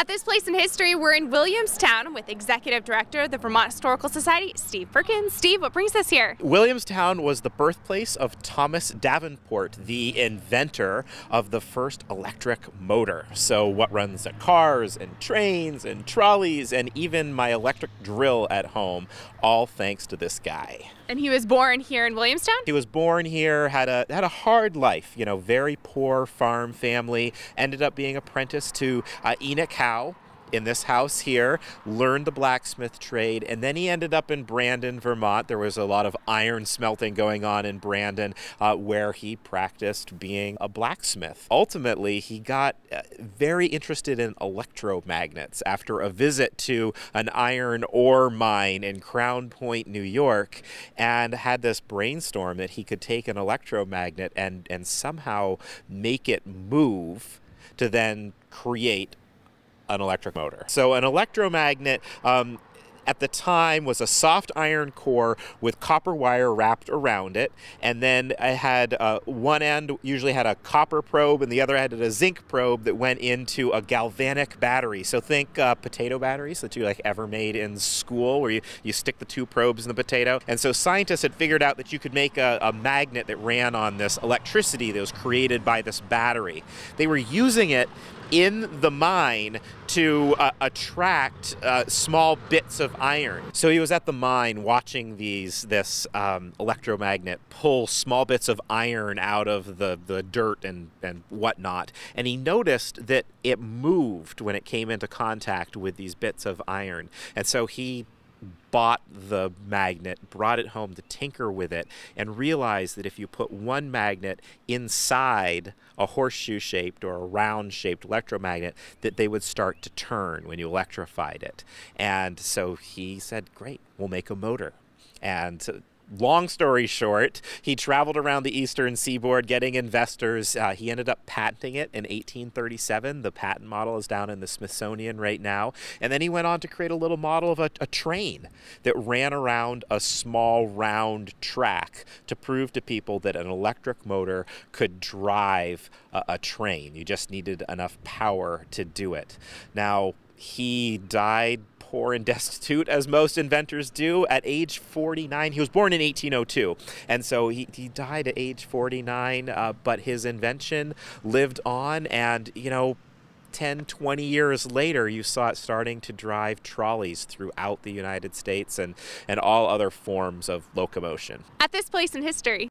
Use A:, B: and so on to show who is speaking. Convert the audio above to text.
A: At this place in history, we're in Williamstown with Executive Director of the Vermont Historical Society, Steve Perkins. Steve, what brings us here?
B: Williamstown was the birthplace of Thomas Davenport, the inventor of the first electric motor. So, what runs the cars and trains and trolleys and even my electric drill at home, all thanks to this guy.
A: And he was born here in Williamstown?
B: He was born here, had a had a hard life, you know, very poor farm family, ended up being apprenticed to uh, Enoch Howe in this house here, learned the blacksmith trade, and then he ended up in Brandon, Vermont. There was a lot of iron smelting going on in Brandon uh, where he practiced being a blacksmith. Ultimately, he got uh, very interested in electromagnets after a visit to an iron ore mine in Crown Point, New York, and had this brainstorm that he could take an electromagnet and, and somehow make it move to then create an electric motor. So an electromagnet um, at the time was a soft iron core with copper wire wrapped around it, and then I had uh, one end usually had a copper probe, and the other had a zinc probe that went into a galvanic battery. So think uh, potato batteries that you like ever made in school, where you, you stick the two probes in the potato. And so scientists had figured out that you could make a, a magnet that ran on this electricity that was created by this battery. They were using it in the mine to uh, attract uh, small bits of iron. So he was at the mine watching these this um, electromagnet pull small bits of iron out of the, the dirt and, and whatnot. And he noticed that it moved when it came into contact with these bits of iron. And so he bought the magnet, brought it home to tinker with it, and realized that if you put one magnet inside a horseshoe shaped or a round shaped electromagnet, that they would start to turn when you electrified it. And so he said, Great, we'll make a motor. And long story short, he traveled around the eastern seaboard getting investors. Uh, he ended up patenting it in 1837. The patent model is down in the Smithsonian right now. And then he went on to create a little model of a, a train that ran around a small round track to prove to people that an electric motor could drive a, a train. You just needed enough power to do it. Now, he died poor and destitute, as most inventors do, at age 49. He was born in 1802, and so he, he died at age 49, uh, but his invention lived on, and, you know, 10, 20 years later, you saw it starting to drive trolleys throughout the United States and, and all other forms of locomotion.
A: At this place in history,